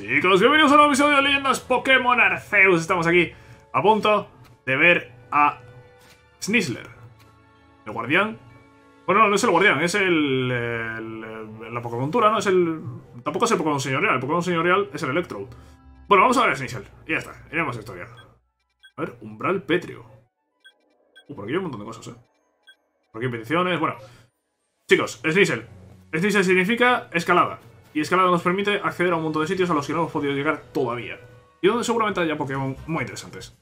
Chicos, bienvenidos a un episodio de Leyendas Pokémon Arceus. Estamos aquí a punto de ver a Snisler. El guardián. Bueno, no, no es el guardián, es el, el- el- la ¿no? Es el... Tampoco es el Pokémon señorial, el Pokémon señorial es el Electrode. Bueno, vamos a ver a Snisler. Y ya está, iremos a historia. A ver, Umbral Pétreo. Uh, por aquí hay un montón de cosas, ¿eh? Por aquí hay peticiones, bueno. Chicos, Snisel. Snisel significa escalada. Y escalada nos permite acceder a un montón de sitios a los que no hemos podido llegar todavía. Y donde seguramente haya Pokémon muy interesantes.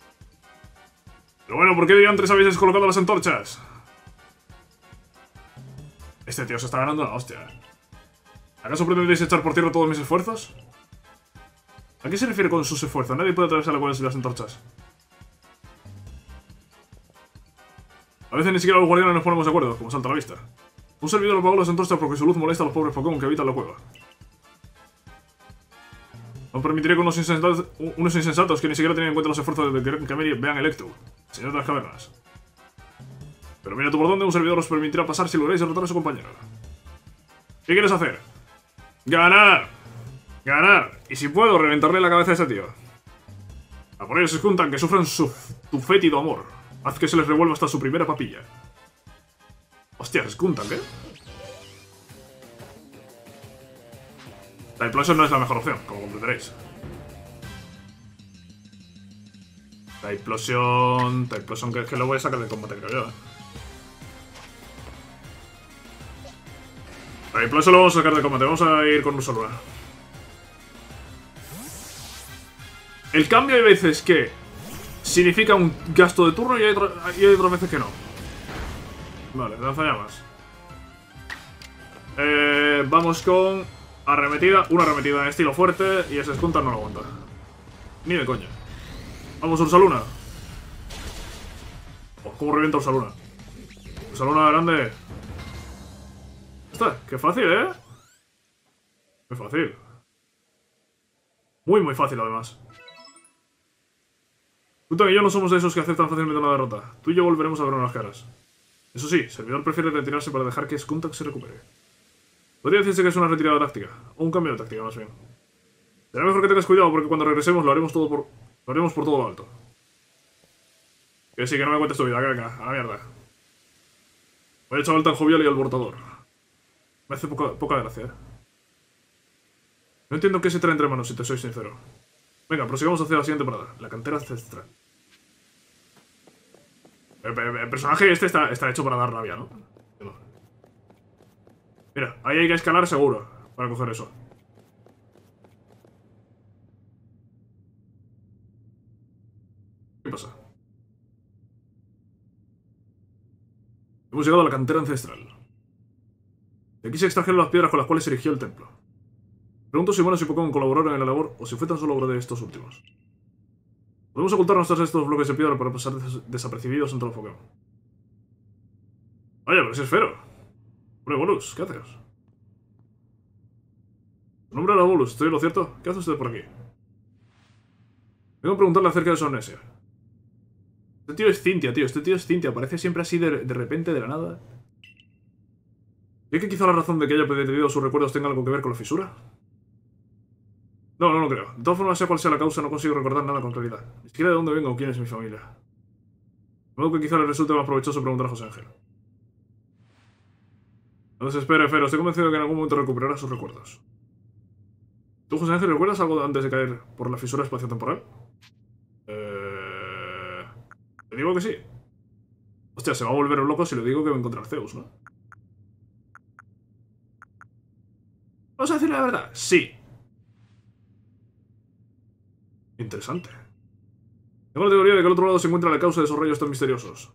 Pero bueno, ¿por qué diantres habéis descolocado las antorchas? Este tío se está ganando la hostia. ¿eh? ¿Acaso pretendéis echar por tierra todos mis esfuerzos? ¿A qué se refiere con sus esfuerzos? Nadie puede atravesar la cual de las antorchas. A veces ni siquiera los guardianes nos ponemos de acuerdo, como salta a la vista. Un servidor apagó las antorchas porque su luz molesta a los pobres Pokémon que habitan la cueva. No permitiré que unos insensatos, que ni siquiera tienen en cuenta los esfuerzos de Camille vean Electro, señor de las cavernas. Pero mira tú por dónde un servidor os permitirá pasar si lográis derrotar a su compañero. ¿Qué quieres hacer? ¡Ganar! ¡Ganar! Y si puedo, reventarle la cabeza a ese tío. A por ellos se juntan que sufran su, tu fétido amor. Haz que se les revuelva hasta su primera papilla. Hostia, se juntan, ¿qué? La Implosion no es la mejor opción, como comprenderéis. La Implosion... La Implosion que es que lo voy a sacar de combate, creo yo. La Implosion lo vamos a sacar de combate, vamos a ir con un solo. El cambio hay veces que significa un gasto de turno y hay, otro- y hay otras veces que no. Vale, lanzallamas. Eh, vamos con arremetida. Una arremetida en estilo fuerte y ese Skuntar no lo aguanta. Ni de coña. Vamos, Ursaluna. Oh, ¿Cómo revienta Ursaluna? Ursaluna grande. Está, qué fácil, ¿eh? Qué fácil. Muy, muy fácil, además. Punto y yo no somos de esos que aceptan fácilmente una derrota. Tú y yo volveremos a vernos las caras. Eso sí, Servidor prefiere retirarse para dejar que Skuntak se recupere. Podría decirse que es una retirada táctica, o un cambio de táctica más bien. Será mejor que tengas cuidado porque cuando regresemos lo haremos todo por. lo haremos por todo lo alto. Que sí, que no me cuentes tu vida, que venga, a la mierda. Vaya chaval tan jovial y alborotador. Me hace poca, poca gracia, ¿eh? No entiendo qué se trae entre manos, si te soy sincero. Venga, prosigamos hacia la siguiente parada, la cantera ancestral. El- el personaje este está, está hecho para dar rabia, ¿no? Mira, ahí hay que escalar seguro para coger eso. ¿Qué pasa? Hemos llegado a la cantera ancestral. De aquí se extrajeron las piedras con las cuales se erigió el templo. Pregunto si humanos y Pokémon colaboraron en la labor o si fue tan solo obra de estos últimos. Podemos ocultarnos tras estos bloques de piedra para pasar des- desapercibidos entre los Pokémon. Vaya, pero si es Fero. Hombre, Bolus, ¿qué haces? Su nombre era Bolus, ¿estoy en lo cierto? ¿Qué hace usted por aquí? Vengo a preguntarle acerca de su amnesia. Este tío es Cintia, tío. Este tío es Cintia. Aparece siempre así de, repente, de la nada. ¿Cree que quizá la razón de que haya perdido sus recuerdos tenga algo que ver con la fisura? No, no lo creo. De todas formas, sea cual sea la causa, no consigo recordar nada con claridad. Ni siquiera de dónde vengo o quién es mi familia. De que quizá le resulte más provechoso preguntar a José Ángel. No se espere, Fero. Estoy convencido de que en algún momento recuperará sus recuerdos. ¿Tú, José Ángel, recuerdas algo antes de caer por la fisura espacio-temporal? Eh... Te digo que sí. Hostia, se va a volver loco si le digo que va a encontrar Zeus, ¿no? ¿Vamos a decir la verdad? Sí. Interesante. Tengo la teoría de que al otro lado se encuentra la causa de esos rayos tan misteriosos.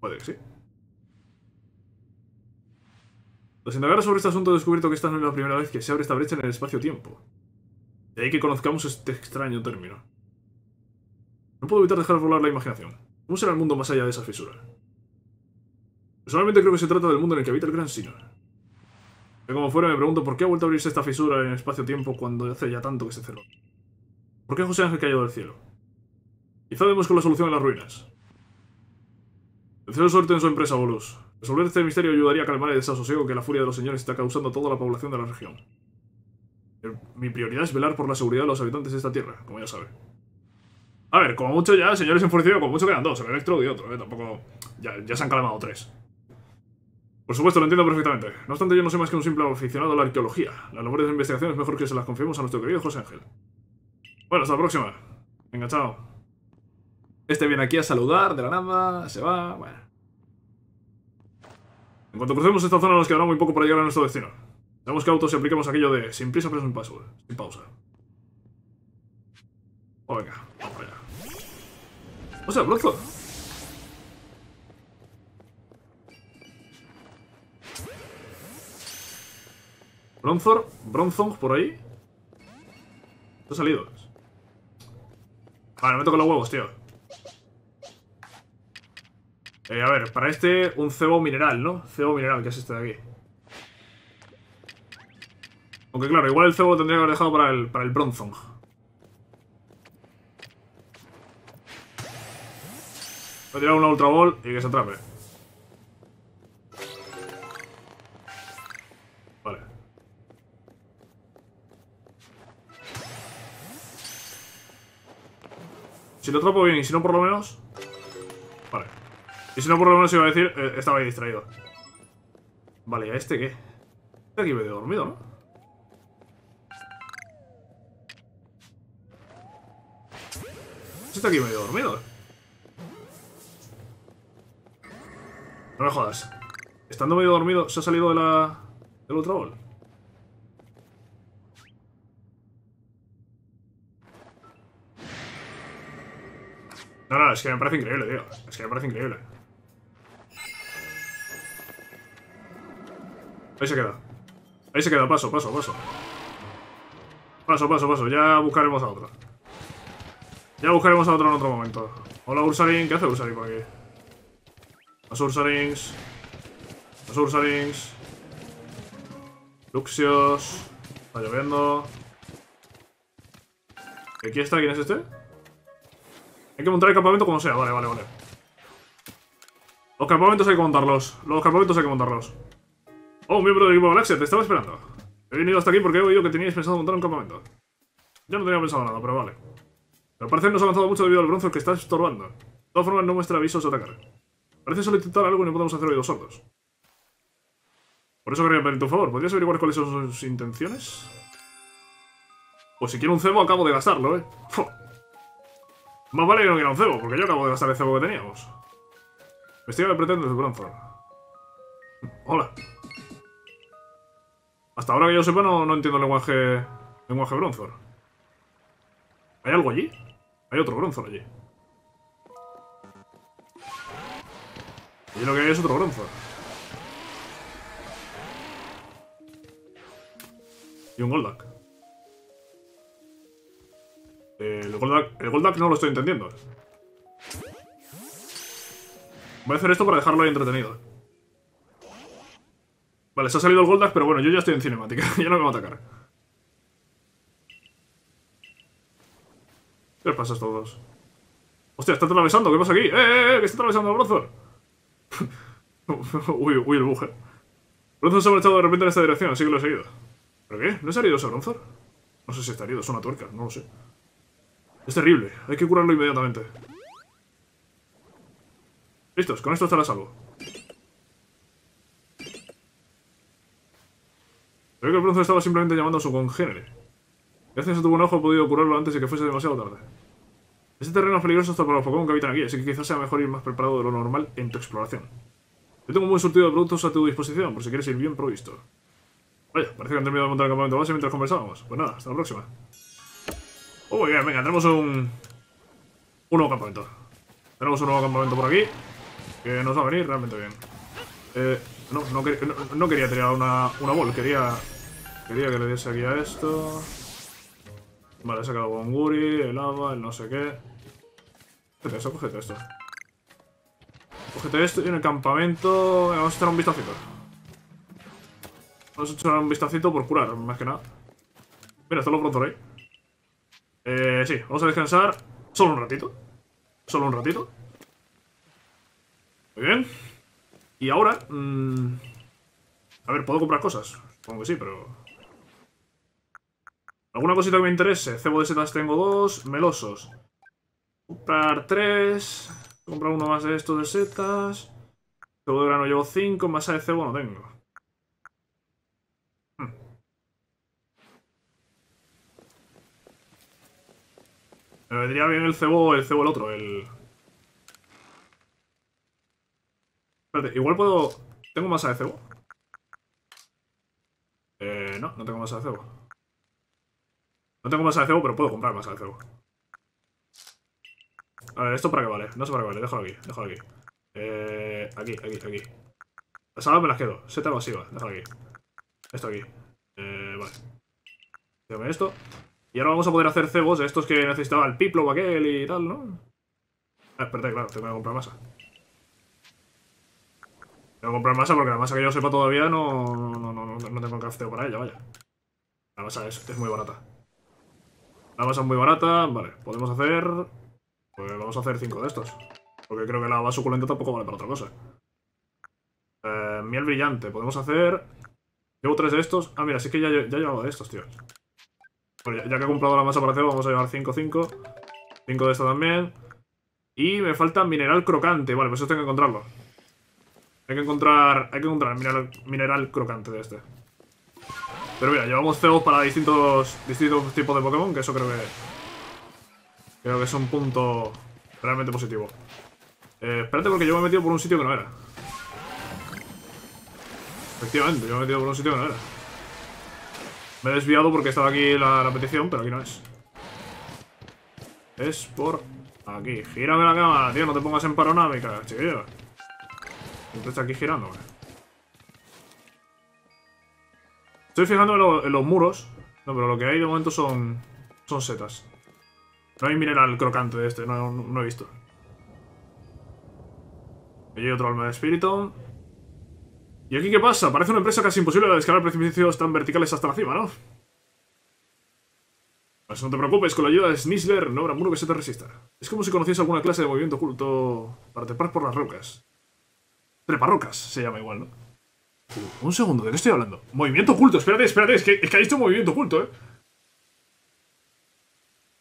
Puede que sí. Tras indagar sobre este asunto he descubierto que esta no es la primera vez que se abre esta brecha en el espacio-tiempo. De ahí que conozcamos este extraño término. No puedo evitar dejar volar la imaginación. ¿Cómo será el mundo más allá de esa fisura? Personalmente creo que se trata del mundo en el que habita el Gran Sinnoh. De como fuera me pregunto por qué ha vuelto a abrirse esta fisura en el espacio-tiempo cuando hace ya tanto que se cerró. ¿Por qué José Ángel cayó del cielo? Quizá demos con la solución en las ruinas. Deseo suerte en su empresa, Bolus. Resolver este misterio ayudaría a calmar el desasosiego que la furia de los señores está causando a toda la población de la región. Eh, Mi prioridad es velar por la seguridad de los habitantes de esta tierra, como ya sabe. A ver, como mucho ya, señores enfurecidos, como mucho quedan dos, el Electro y otro, ¿eh? Tampoco... Ya, ya se han calmado tres. Por supuesto, lo entiendo perfectamente. No obstante, yo no soy más que un simple aficionado a la arqueología. Las labores de investigación es mejor que se las confiemos a nuestro querido José Ángel. Bueno, hasta la próxima. Venga, chao. Este viene aquí a saludar de la nada, se va, bueno. En cuanto crucemos esta zona nos quedará muy poco para llegar a nuestro destino. Tenemos que autos y apliquemos aquello de sin prisa pero sin paso, sin pausa. Oh, venga, vamos allá. O sea, Bronzor. Bronzor, Bronzong por ahí. ¿Te ha salido? Vale, me toco los huevos, tío. Eh, a ver, para este, un cebo mineral, ¿no? Cebo mineral, que es este de aquí. Aunque claro, igual el cebo tendría que haber dejado para el, para el Bronzong. Voy a tirar una Ultra Ball y que se atrape. Vale. Si lo atrapo bien y si no por lo menos... Y si no por lo menos iba a decir, eh, estaba ahí distraído. Vale, ¿y a este qué? Este aquí medio dormido, ¿no? Este aquí medio dormido. No me jodas. Estando medio dormido, ¿se ha salido de la... del Ultra Ball? No, no, es que me parece increíble, tío. Es que me parece increíble. Ahí se queda. Ahí se queda, paso, paso, paso. Paso, paso, paso. Ya buscaremos a otro. Ya buscaremos a otro en otro momento. Hola, Ursaring. ¿Qué hace Ursaring por aquí? Los Ursarings. Los Ursarings. Luxios. Está lloviendo. ¿Y aquí está? ¿Quién es este? Hay que montar el campamento como sea. Vale, vale, vale. Los campamentos hay que montarlos. Los campamentos hay que montarlos. Oh, un miembro del equipo Galaxia, te estaba esperando. He venido hasta aquí porque he oído que teníais pensado montar un campamento. Yo no tenía pensado nada, pero vale. Pero parece que no se ha avanzado mucho debido al bronce que está estorbando. De todas formas, no muestra avisos de atacar. Parece solicitar algo y no podemos hacer oídos sordos. Por eso quería pedirte un favor. ¿Podrías averiguar cuáles son sus intenciones? Pues si quiero un cebo, acabo de gastarlo, ¿eh? Más vale que no quiera un cebo, porque yo acabo de gastar el cebo que teníamos. Pretende de Bronzor. Hola. Hasta ahora que yo sepa no, no entiendo el lenguaje, lenguaje Bronzor. ¿Hay algo allí? Hay otro Bronzor allí. Y lo que hay es otro Bronzor. Y un Goldak. El Goldak, el Goldak no lo estoy entendiendo. Voy a hacer esto para dejarlo ahí entretenido. Vale, se ha salido el Goldak, pero bueno, yo ya estoy en cinemática. ya no me va a atacar. ¿Qué les pasa a estos? Hostia, está atravesando. ¿Qué pasa aquí? ¡Eh, eh, eh! ¿Qué está atravesando el Bronzor? uy, uy, el buje. Bronzor se ha marchado de repente en esta dirección, así que lo he seguido. ¿Pero qué? ¿No es herido ese Bronzor? No sé si está herido, es una tuerca, no lo sé. Es terrible, hay que curarlo inmediatamente. Listos, con esto estará a Creo que el bronce estaba simplemente llamando a su congénere. Gracias a tu buen ojo he podido curarlo antes de que fuese demasiado tarde. Este terreno es peligroso hasta para los Pokémon que habitan aquí, así que quizás sea mejor ir más preparado de lo normal en tu exploración. Yo tengo un buen surtido de productos a tu disposición, por si quieres ir bien provisto. Vaya, parece que han terminado de montar el campamento base mientras conversábamos. Pues nada, hasta la próxima. Oh, muy bien, venga, tenemos un... Un nuevo campamento. Tenemos un nuevo campamento por aquí. Que nos va a venir realmente bien. Eh, no, no, quería tirar una, una bol, quería... Quería que le diese aquí a esto. Vale, he sacado Bonguri, el lava, el no sé qué. Cógete eso, cógete esto. Cógete esto y en el campamento... Vamos a echar un vistacito. Vamos a echar un vistacito por curar, más que nada. Mira, está lo pronto ahí. Eh, sí, vamos a descansar solo un ratito. Solo un ratito. Muy bien. Y ahora... Mmm... A ver, ¿puedo comprar cosas? Supongo que sí, pero... ¿Alguna cosita que me interese? Cebo de setas tengo dos. Melosos. Comprar tres. Comprar uno más de estos de setas. Cebo de grano llevo cinco. Masa de cebo no tengo. Hmm. Me vendría bien el cebo, el cebo el otro, el... Espérate, igual puedo... ¿Tengo masa de cebo? Eh, no, no tengo masa de cebo. No tengo masa de cebo, pero puedo comprar masa de cebo. A ver, ¿esto para qué vale? No sé para qué vale, déjalo aquí, déjalo aquí. Eh, aquí, aquí, aquí. Las alas me las quedo. Seta masiva, déjalo aquí. Esto aquí. Eh, vale. Déjame esto. Y ahora vamos a poder hacer cebos de estos que necesitaba el Piplo o aquel y tal, ¿no? Ah, espérate, claro, tengo que comprar masa. Tengo que comprar masa porque la masa que yo sepa todavía no, no, no, no, tengo crafteo para ella, vaya. La masa es, es muy barata. La masa es muy barata, vale, podemos hacer... Pues vamos a hacer cinco de estos. Porque creo que la base suculenta tampoco vale para otra cosa. Eh, miel brillante, podemos hacer... Llevo tres de estos. Ah, mira, sí que ya, ya llevaba de estos, tío. Bueno, ya, que he comprado la masa para cebo, vamos a llevar 5, 5. 5 de esto también. Y me falta mineral crocante. Vale, pues eso tengo que encontrarlo. Hay que encontrar. Hay que encontrar mineral, mineral crocante de este. Pero mira, llevamos cebos para distintos. distintos tipos de Pokémon, que eso creo que. Creo que es un punto realmente positivo. Eh, espérate porque yo me he metido por un sitio que no era. Efectivamente, yo me he metido por un sitio que no era. Me he desviado porque estaba aquí la, petición, pero aquí no es. Es por aquí. Gírame la cámara, tío. No te pongas en paronámica, chiquillo. ¿Tú está aquí girando? Estoy fijando en, los muros. No, pero lo que hay de momento son, son setas. No hay mineral crocante de este, no, he visto. Aquí hay otro alma de espíritu. ¿Y aquí qué pasa? Parece una empresa casi imposible de escalar precipicios tan verticales hasta la cima, ¿no? Pues no te preocupes, con la ayuda de Snisler no habrá muro que se te resista. Es como si conociese alguna clase de movimiento oculto para trepar por las rocas. Treparrocas se llama igual, ¿no? Un segundo, ¿de qué estoy hablando? Movimiento oculto, espérate, espérate, es que, es que ha visto un movimiento oculto, ¿eh?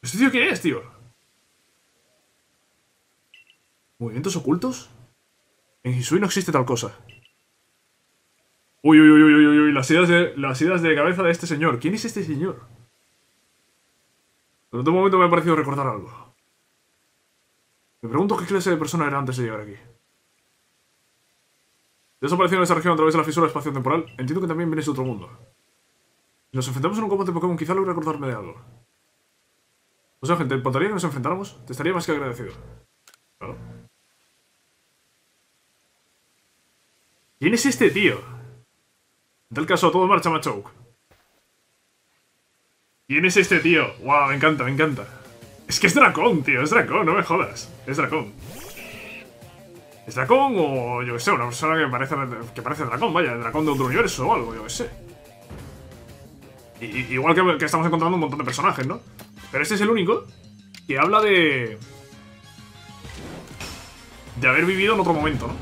¿Este tío qué es, tío? ¿Movimientos ocultos? En Hisui no existe tal cosa. Uy, uy, uy, uy, uy, uy, las ideas de, las ideas de cabeza de este señor. ¿Quién es este señor? En otro momento me ha parecido recordar algo. Me pregunto qué clase de persona era antes de llegar aquí. Desapareció en esa región a través de la fisura espacio-temporal. Entiendo que también vienes de otro mundo. Si nos enfrentamos en un combate de Pokémon, quizá logre recordarme de algo. O sea, gente, ¿te importaría que nos enfrentáramos? Te estaría más que agradecido. Claro. ¿Quién es este tío? En tal caso, todo marcha, Machoke. ¿Quién es este tío? Wow, me encanta, me encanta. Es que es dragón, tío, es dragón, no me jodas. Es dragón. ¿Es dragón o yo qué sé, una persona que parece, que parece dragón, vaya, dragón de otro universo o algo, yo qué sé. igual que, estamos encontrando un montón de personajes, ¿no? Pero este es el único que habla de... De haber vivido en otro momento, ¿no?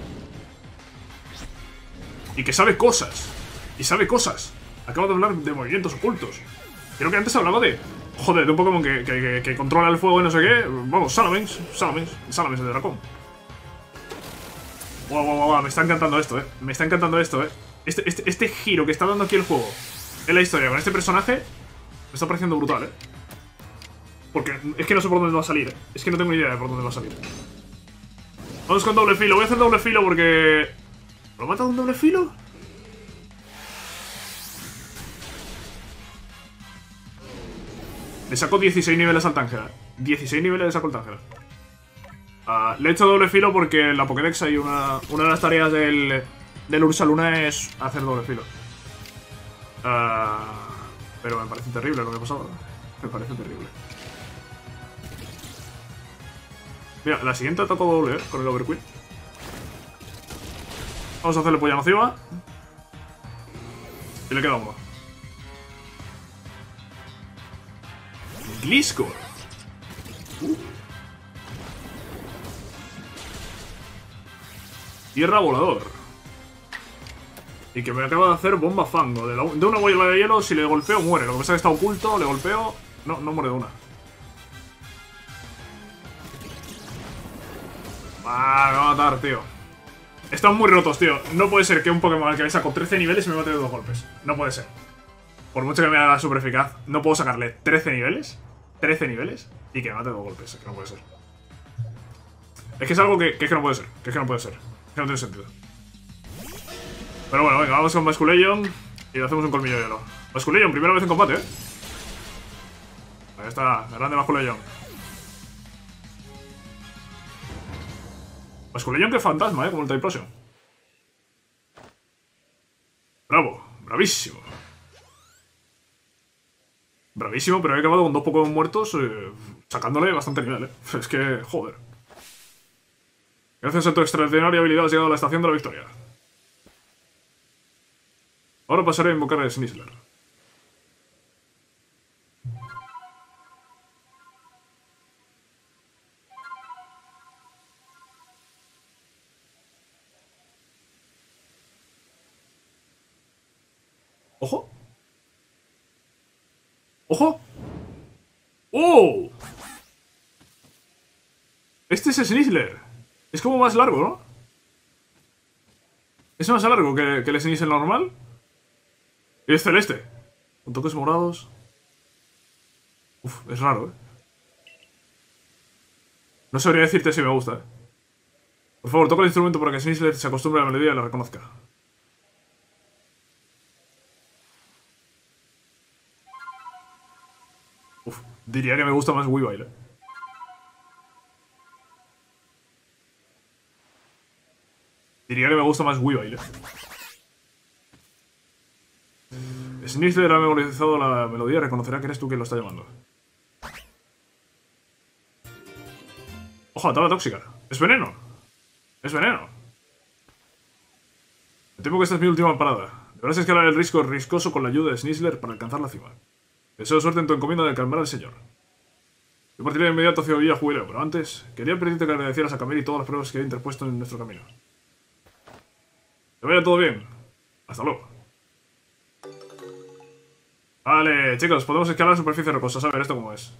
Y que sabe cosas. Y sabe cosas. Acabo de hablar de movimientos ocultos. Creo que antes hablaba de... Joder, de un Pokémon que, que, controla el fuego y no sé qué. Vamos, Salamence. Salamence. Salamence de dragón. Guau, guau, guau, me está encantando esto, eh. Me está encantando esto, eh. Este, este, este giro que está dando aquí el juego en la historia con este personaje me está pareciendo brutal, eh. Porque es que no sé por dónde va a salir, eh. Es que no tengo ni idea de por dónde va a salir. Vamos con doble filo. Voy a hacer doble filo porque... ¿Lo mata un doble filo? Le saco 16 niveles al Tangela. 16 niveles le saco al Tangela. Ah, le he hecho doble filo porque en la Pokédex hay una, una de las tareas del, del Ursaluna es hacer doble filo. Ah, pero me parece terrible lo que ha pasado. Me parece terrible. Mira, la siguiente ataco doble, ¿eh? Con el Overqueen. Vamos a hacerle polla nociva. Y le queda uno. Gliscor. Uh. Tierra volador. Y que me acaba de hacer bomba fango. De, la- de una bola de hielo, si le golpeo, muere. Lo que pasa es que está oculto, le golpeo. No, no muere de una. Ah, me va a matar, tío. Están muy rotos, tío. No puede ser que un Pokémon al que le saco 13 niveles me mate de dos golpes. No puede ser. Por mucho que me haga super eficaz, no puedo sacarle 13 niveles. 13 niveles. Y que me mate de dos golpes. Es que no puede ser. Es que es algo que, que no puede ser. Que es que no puede ser. No tiene sentido. Pero bueno, venga, vamos con Basculation y le hacemos un colmillo de hielo. Basculation, primera vez en combate, ¿eh? Ahí está, grande Basculation. Basculation que fantasma, ¿eh? Como el Typlosion. Bravo, bravísimo. Bravísimo, pero he acabado con dos Pokémon muertos eh, sacándole bastante nivel, ¿eh? Es que, joder. Gracias a tu extraordinaria habilidad has llegado a la estación de la victoria. Ahora pasaré a invocar a Snisler. ¡Ojo! ¡Ojo! ¡Oh! Este es Snisler. Es como más largo, ¿no? Es más largo que, el Snisler normal. Y es celeste. Con toques morados. Uf, es raro, ¿eh? No sabría decirte si me gusta, ¿eh? Por favor, toca el instrumento para que se acostumbre a la melodía y la reconozca. Uf, diría que me gusta más Weavile, ¿eh? Diría que me gusta más ¿eh? Snisler ha memorizado la melodía y reconocerá que eres tú quien lo está llamando. Ojo, tabla tóxica. Es veneno. Es veneno. Me temo que esta es mi última parada. Deberás escalar el risco riscoso con la ayuda de Snisler para alcanzar la cima. Deseo suerte en tu encomienda de calmar al señor. Yo partiré de inmediato hacia Villa Jubileo, pero antes, quería pedirte que agradecieras a Camille todas las pruebas que he interpuesto en nuestro camino. Que vaya todo bien. Hasta luego. Vale, chicos, podemos escalar superficies rocosas. A ver, ¿esto cómo es?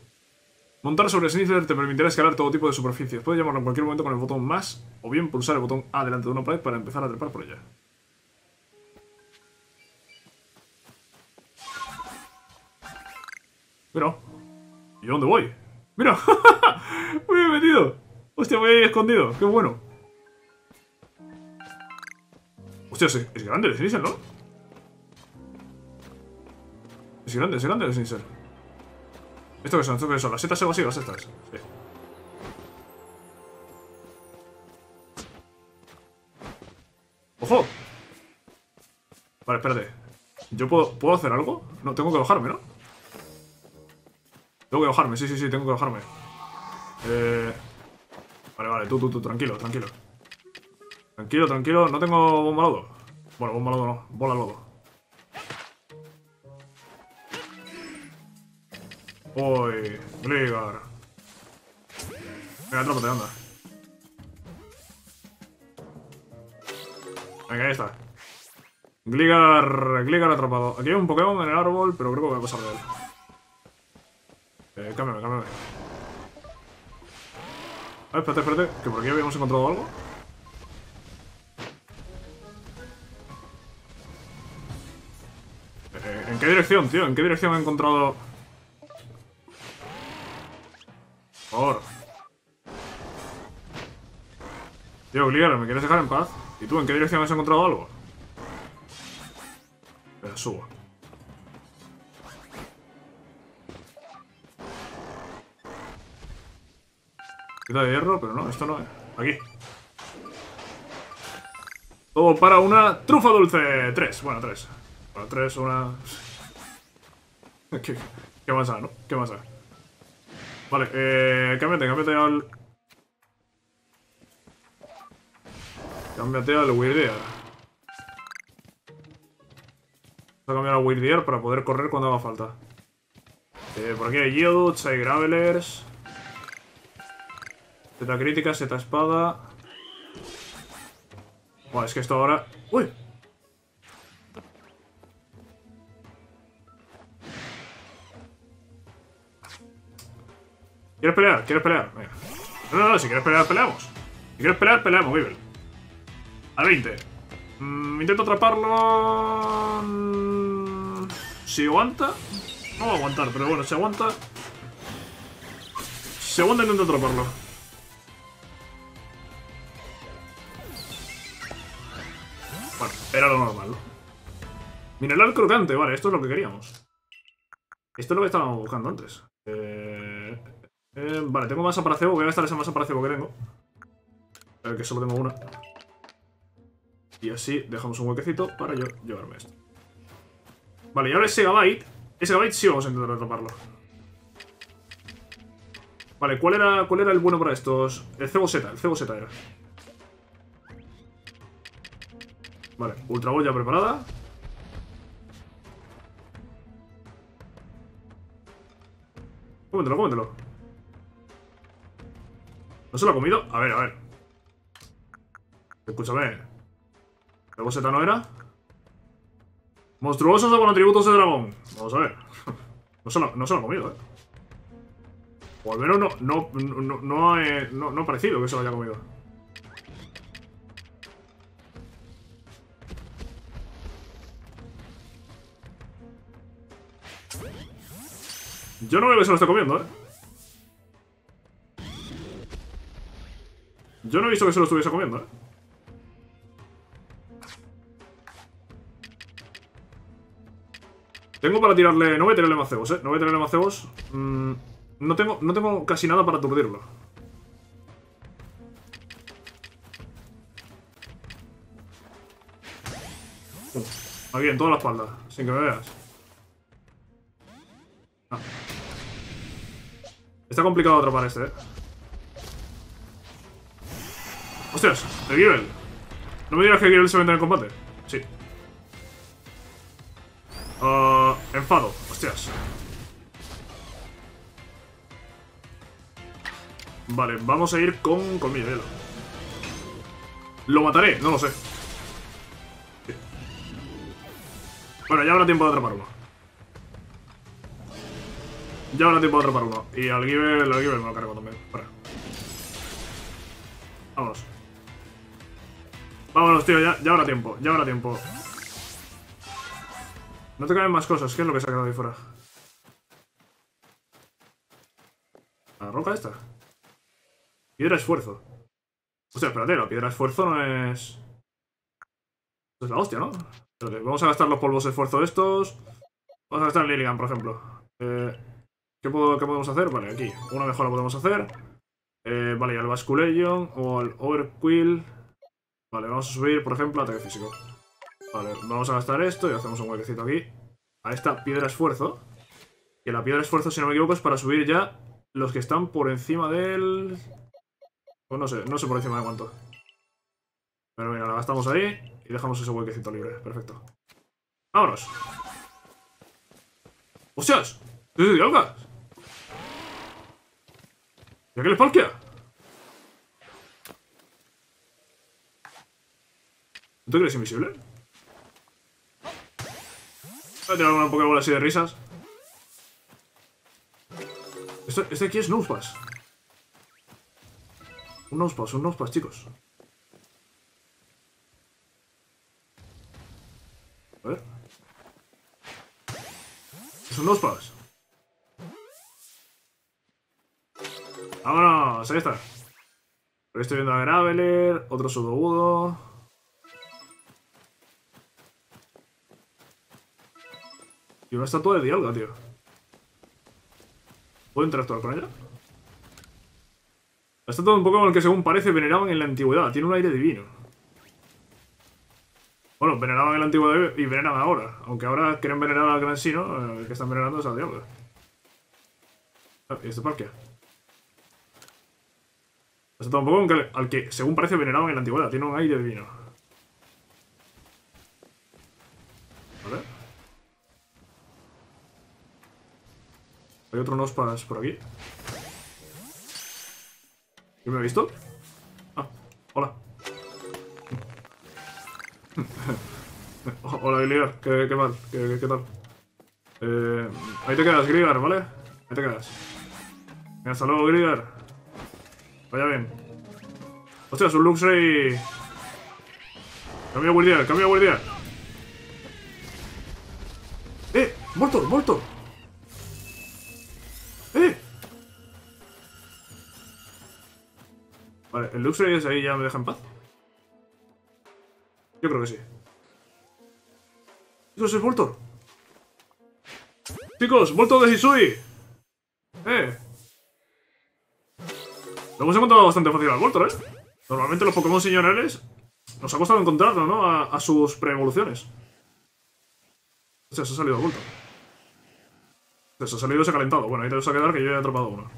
Montar sobre Snisler te permitirá escalar todo tipo de superficies. Puedes llamarlo en cualquier momento con el botón más, o bien pulsar el botón A delante de una pared para empezar a trepar por ella. Mira. ¿Y dónde voy? ¡Mira! ¡Muy bien metido! ¡Hostia, voy ahí escondido! ¡Qué bueno! Hostia, es, grande el Snisler, ¿no? Es grande, es grande el Snisler. ¿Esto qué son? ¿Esto qué son? ¿Las setas evasivas estas? Sí. ¡Ojo! Vale, espérate. ¿Yo puedo, puedo hacer algo? No, tengo que bajarme, ¿no? Tengo que bajarme, sí, sí, sí, tengo que bajarme. Eh... Vale, vale, tú, tú, tú, tranquilo, tranquilo. Tranquilo, tranquilo, no tengo bomba lodo. Bueno, bomba lodo no, bola lodo. Uy, Gligar. Venga, atrápate, anda. Venga, ahí está. Gligar, Gligar atrapado. Aquí hay un Pokémon en el árbol, pero creo que voy a pasar de él. Eh, cámbiame, cámbiame. Espérate, espérate, que por aquí habíamos encontrado algo. Dirección, tío? ¿En qué dirección he encontrado...? Por. Tío, Gligar, ¿me quieres dejar en paz? ¿Y tú en qué dirección has encontrado algo? Espera, subo. Quita de hierro, pero no, esto no es. Aquí. Todo para una trufa dulce. Tres, bueno, tres. Bueno, tres, una... ¿Qué, qué más no? ¿Qué da? Vale, eh... Cámbiate, cámbiate al... Cámbiate al Weirdear. Voy a cambiar al Weirdear para poder correr cuando haga falta. Eh, por aquí hay Geodudes, hay Gravelers... Zeta crítica, Zeta espada... Buah, es que esto ahora... ¡Uy! ¿Quieres pelear? ¿Quieres pelear? Venga. No, no, no, si quieres pelear, peleamos. Si quieres pelear, peleamos, Weevil. Al 20. Mm, intento atraparlo... Mm, Si aguanta... No va a aguantar, pero bueno, si aguanta... Si aguanta, intento atraparlo. Bueno, era lo normal. Mineral crocante, vale, esto es lo que queríamos. Esto es lo que estábamos buscando antes. Eh, eh, vale, tengo masa para cebo, voy a gastar esa masa para cebo que tengo. Eh, que solo tengo una. Y así dejamos un huequecito para yo llevarme esto. Vale, y ahora ese Gabite. Ese Gabite sí vamos a intentar atraparlo. Vale, ¿cuál era, ¿cuál era el bueno para estos? El cebo Z, el cebo Z era. Vale, Ultra ya preparada. Cómetelo, cómetelo. ¿No se lo ha comido? A ver, a ver. Escúchame. ¿El Z no era? Monstruosos o con atributos de dragón. Vamos a ver. No se lo, no se lo ha comido, eh. O al menos no, no, no, no, eh, no, no ha parecido que se lo haya comido. Yo no veo que se lo esté comiendo, ¿eh? Yo no he visto que se lo estuviese comiendo, ¿eh? Tengo para tirarle... No voy a tirarle más cebos, ¿eh? No voy a tirarle más cebos. Mm, no, tengo, no tengo casi nada para aturdirlo. Uh, aquí, en toda la espalda. Sin que me veas. Ah. Está complicado atrapar este, ¿eh? ¡Hostias! ¡El Givel! ¿No me digas que Givel se vende en el combate? Sí. Uh, enfado. Hostias. Vale, vamos a ir con colmillo hielo. Lo mataré, no lo sé. Bueno, ya habrá tiempo de atrapar uno. Ya habrá tiempo de atrapar uno. Y al Givel, al Givel me lo cargo también. Para. Vámonos. Vámonos, tío, ya, ya habrá tiempo, ya habrá tiempo. No te caben más cosas, ¿qué es lo que se ha quedado ahí fuera? ¿La roca esta? Piedra esfuerzo. Hostia, espérate, la piedra esfuerzo no es... Es la hostia, ¿no? Espérate, vamos a gastar los polvos esfuerzo estos. Vamos a gastar Lilligan, por ejemplo. Eh, ¿qué, puedo, ¿Qué podemos hacer? Vale, aquí. Una mejora podemos hacer. Eh, vale, y al Basculation o al Overquill. Vale, vamos a subir, por ejemplo, ataque físico. Vale, vamos a gastar esto y hacemos un huequecito aquí. A esta piedra esfuerzo. Que la piedra esfuerzo, si no me equivoco, es para subir ya los que están por encima del... Pues no sé, no sé por encima de cuánto. Pero mira, la gastamos ahí y dejamos ese huequecito libre. Perfecto. ¡Vámonos! ¡Hostias! ¿Es de algas? ¿Y qué le falquea? ¿Tú crees invisible? Voy a tirar una Pokéball así de risas. Este, este aquí es Nosepass. Un Nosepass, un Nosepass, chicos. A ver. Es un Nosepass. ¡Vámonos! Ahí está. Estoy viendo a Graveler, otro Sudowoodo... Y una estatua de Dialga, tío. ¿Puedo interactuar con ella? La estatua de un Pokémon que según parece veneraban en la antigüedad. Tiene un aire divino. Bueno, veneraban en la antigüedad y veneran ahora. Aunque ahora quieren venerar al Gran Sino, el que están venerando es a Dialga. Ah, ¿Y este parque? La estatua un Pokémon al que según parece veneraban en la antigüedad. Tiene un aire divino. Hay otro Nospas por aquí. ¿Quién me ha visto? Ah, hola. hola, Gligar. ¿Qué, qué mal? ¿Qué, tal? Eh, ahí te quedas, Gligar, ¿vale? Ahí te quedas. Venga, hasta luego, Gridar. Vaya bien. Hostia, es un Luxray... Cambio a cambio a Wildiar. ¡Eh! ¡Voltor, Voltor! El Luxray es ahí ya me deja en paz. Yo creo que sí. Eso es Voltor. Chicos, Voltor de Hisui. Eh. Lo hemos encontrado bastante fácil al Voltor, ¿eh? Normalmente los Pokémon señoriales nos ha costado encontrarlo, ¿no? A, a sus preevoluciones. O sea, se ha salido a Voltor. Se ha salido y se ha calentado. Bueno, ahí te vas a quedar que yo he atrapado uno.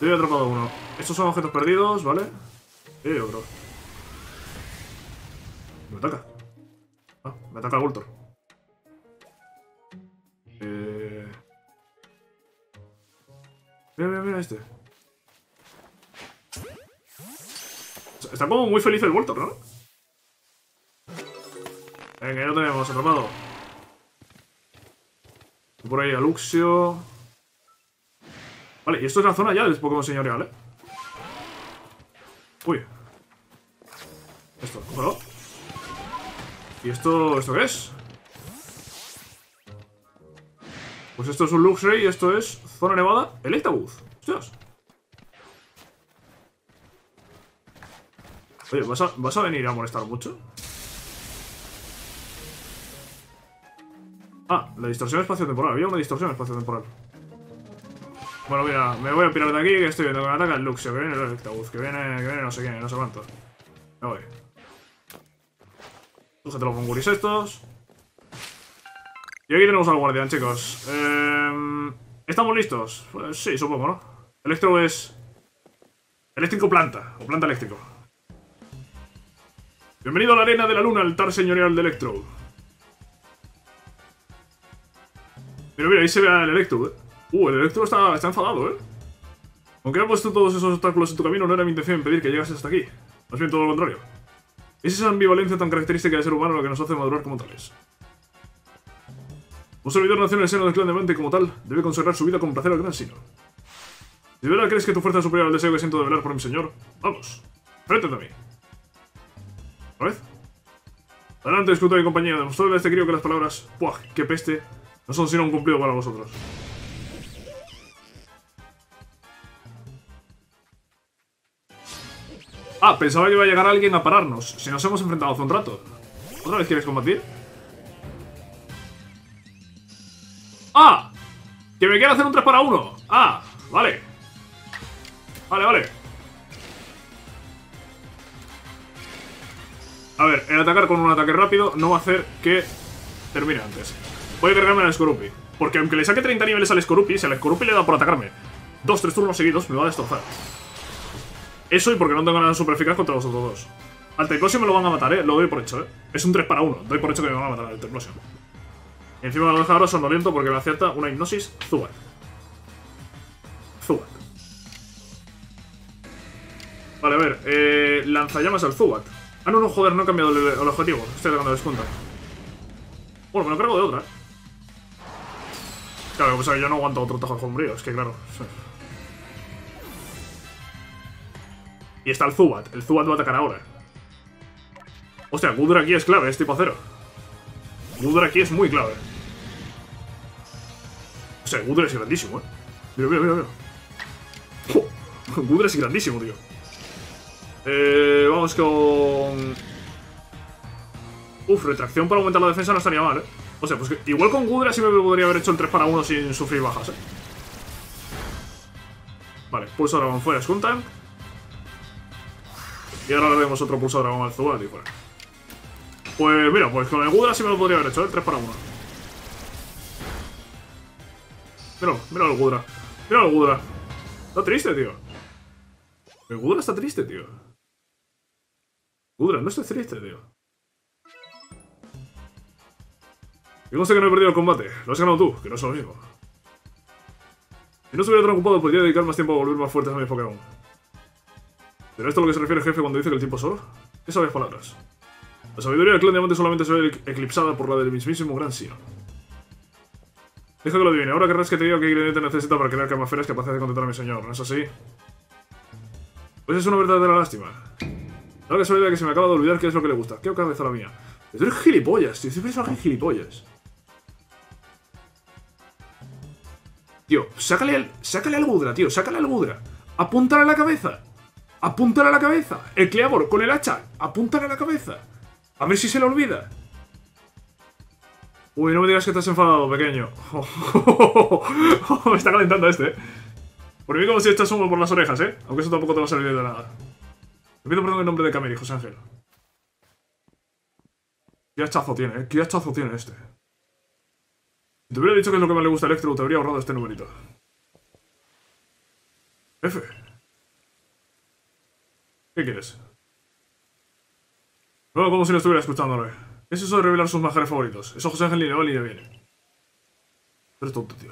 Yo he atrapado uno. Estos son objetos perdidos, ¿vale? Y otro. Me ataca. Ah, me ataca el Voltor. Eh... Mira, mira, mira este. Está como muy feliz el Voltor, ¿no? Venga, ya lo tenemos atrapado. Por ahí Aluxio. Vale, y esto es la zona ya del Pokémon señorial, ¿eh? Uy. Esto, cógelo. ¿Y esto, esto qué es? Pues esto es un Luxray y esto es zona nevada Electabuzz. Hostias. Oye, ¿vas a, ¿vas a venir a molestar mucho? Ah, la distorsión espacio-temporal. Había una distorsión espacio-temporal. Bueno, mira, me voy a pirar de aquí que estoy viendo que me ataca el Luxio, que viene el Electabuzz, que viene, que viene no sé quién, no sé cuánto. Me voy. Cógete los monguris estos. Y aquí tenemos al guardián, chicos. Eh, ¿Estamos listos? Pues sí, supongo, ¿no? Electro es... Eléctrico planta, o planta eléctrico. Bienvenido a la arena de la luna, altar señorial de Electro. Mira, mira, ahí se ve al Electro, ¿eh? Uh, el Electro está, enfadado, ¿eh? Aunque he puesto todos esos obstáculos en tu camino, no era mi intención impedir que llegases hasta aquí. Más bien todo lo contrario. Es esa ambivalencia tan característica del ser humano lo que nos hace madurar como tales. Un servidor nació en el seno del clan de Mente como tal, debe consagrar su vida con placer al gran sino. Si de verdad crees que tu fuerza es superior al deseo que siento de velar por mi señor, vamos, frente a mí. ¿Otra? Adelante, disfruta mi compañía, demostrarle a este crío que las palabras, ¡puah, qué peste!, no son sino un cumplido para vosotros. Ah, pensaba que iba a llegar alguien a pararnos, si nos hemos enfrentado hace un rato. ¿Otra vez quieres combatir? ¡Ah! ¡Que me quiere hacer un 3 para 1! ¡Ah! Vale. Vale, vale. A ver, el atacar con un ataque rápido no va a hacer que termine antes. Voy a cargarme al Skorupi. Porque aunque le saque 30 niveles al Skorupi, si al Skorupi le da por atacarme dos, tres turnos seguidos, me va a destrozar. Eso y porque no tengo nada super eficaz contra vosotros dos. Al Typhlosion me lo van a matar, eh. Lo doy por hecho, eh. Es un 3 para 1. Doy por hecho que me van a matar al Typhlosion. Y encima me lo deja ahora sonoliento porque me acierta una hipnosis Zubat. Zubat. Vale, a ver. Eh, lanzallamas al Zubat. Ah, no, no, joder, no he cambiado el, objetivo. Estoy atacando descuenta. Bueno, me lo cargo de otra. Claro, pues yo no aguanto otro tajo brío. Es que claro. Y está el Zubat. El Zubat va a atacar ahora. Hostia, Gudra aquí es clave, es tipo acero. Gudra aquí es muy clave. O sea, Gudra es grandísimo, eh. Mira, mira, mira, mira. Gudra es grandísimo, tío. Eh, vamos con... Uf, retracción para aumentar la defensa no estaría mal, eh. O sea, pues igual con Gudra sí me podría haber hecho el 3 para 1 sin sufrir bajas, eh. Vale, pulso dragón fuera, es un tank. Y ahora le vemos otro pulso dragón al Zubat fuera. Pues mira, pues con el Gudra sí me lo podría haber hecho, ¿eh? 3 para 1. Míralo, míralo el Gudra. Míralo el Gudra. Está triste, tío. El Gudra está triste, tío. Gudra, no estés triste, tío. Y no sé que no he perdido el combate. Lo has ganado tú, que no es lo mismo. Si no estuviera tan ocupado, podría dedicar más tiempo a volver más fuertes a mis Pokémon. ¿Pero esto es lo que se refiere el jefe cuando dice que el tiempo es oro? ¿Qué sabias palabras? La sabiduría del clan diamante solamente se ve eclipsada por la del mismísimo Gran Sino. Deja que lo adivine. Ahora querrás que te diga qué ingrediente necesito para crear camaferas capaces de contentar a mi señor, ¿no es así? Pues es una verdadera lástima. La casualidad que se me acaba de olvidar qué es lo que le gusta. ¿Qué cabeza la mía? Tú eres gilipollas, tío. Siempre es gilipollas. Tío, sácale al, sácale al Gudra, tío. Sácale al Gudra. Apúntale a la cabeza. Apúntale a la cabeza. El Cleavor con el hacha. Apúntale a la cabeza. A ver si se le olvida. Uy, no me digas que estás enfadado, pequeño. me está calentando este, eh. Por mí como si echas humo por las orejas, eh. Aunque eso tampoco te va a salir de nada. Me pido perdón en nombre de Cameri, José Ángel. ¿Qué hachazo tiene, eh? ¿Qué hachazo tiene este? Si te hubiera dicho que es lo que más le gusta a Electro, te habría ahorrado este numerito. F. ¿Qué quieres? No, como si no estuviera escuchándole. ¿Qué es eso de revelar sus manjares favoritos? Eso José Ángel ni le va ni le viene. Pero tonto, tío.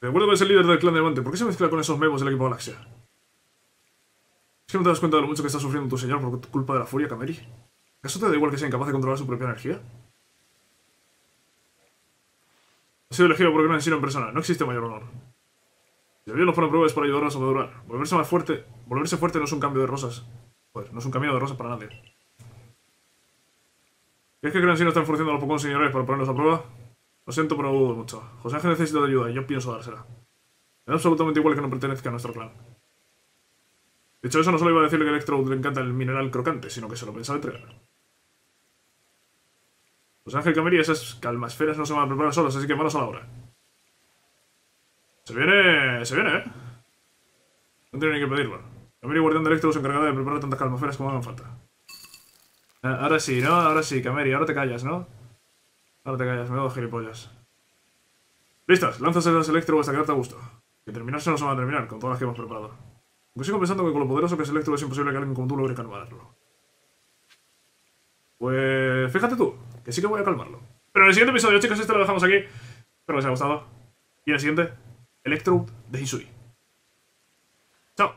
Recuerdo que es líder del clan de Diamante. ¿Por qué se mezcla con esos memos del equipo Galaxia? ¿Es que no te das cuenta de lo mucho que está sufriendo tu señor por culpa de la furia, Cameri? ¿Acaso te da igual que sea incapaz de controlar su propia energía? Ha sido elegido por gran en persona. No existe mayor honor. Si bien lo fueron pruebas para ayudarnos a madurar. Volverse más fuerte. Volverse fuerte no es un cambio de rosas. Joder, no es un camino de rosas para nadie. ¿Crees que Gran Sino está enfurecendo a los Pokémon señores para ponernos a prueba? Lo siento, pero lo dudo mucho. José Ángel necesita de ayuda y yo pienso dársela. Da absolutamente igual que no pertenezca a nuestro clan. De hecho, eso no solo iba a decirle que a Electro le encanta el mineral crocante, sino que se lo pensaba entregar. José Ángel Cameri, esas calmasferas no se van a preparar solas, así que manos a la obra. Se viene... se viene, ¿eh? No tiene ni que pedirlo. Cameri Guardián de Electro se encargará de preparar tantas calmasferas como hagan falta. Ah, ahora sí, ¿no? Ahora sí, Cameri, ahora te callas, ¿no? Ahora te callas, me doy gilipollas. Listas, lanzas el Electro hasta quedarte a gusto. Que terminarse no se van a terminar, con todas las que hemos preparado. Aunque sigo pensando que con lo poderoso que es Electro es imposible que alguien como tú logre calmarlo. Pues fíjate tú, que sí que voy a calmarlo. Pero en el siguiente episodio, chicos, este lo dejamos aquí. Espero que os haya gustado. Y en el siguiente, Electro de Hisui. Chao.